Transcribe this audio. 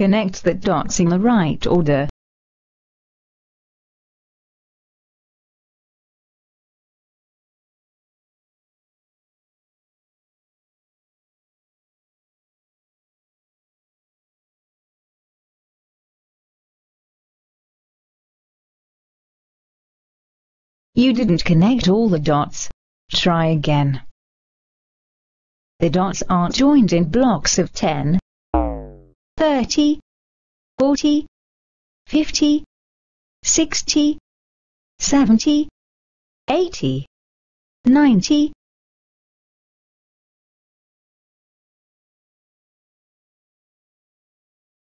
Connect the dots in the right order. You didn't connect all the dots. Try again. The dots aren't joined in blocks of 10, 30, 40, 50, 60, 70, 80, 90,